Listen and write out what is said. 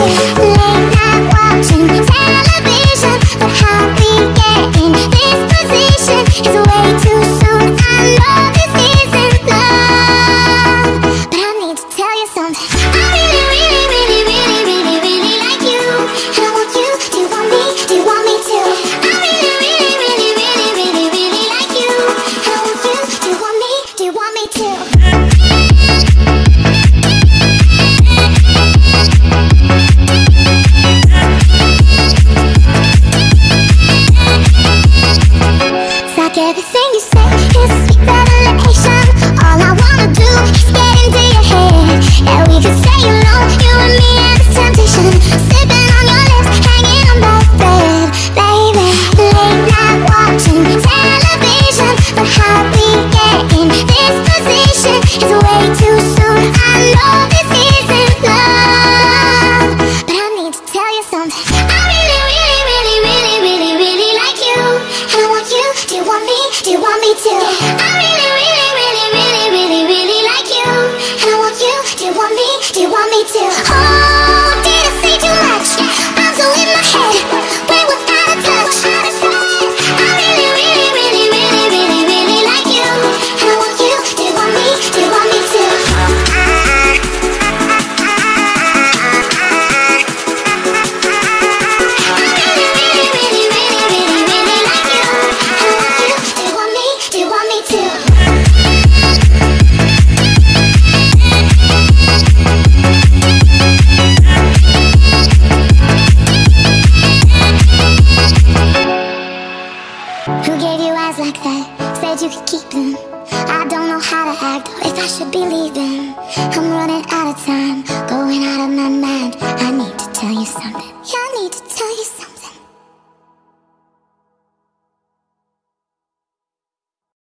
Oh. It's better. you want me? Do you want me to? I really, really, really, really, really, really like you And I want you, do you want me? Do you want me to? said you could keep them. I don't know how to act or if I should be leaving. I'm running out of time.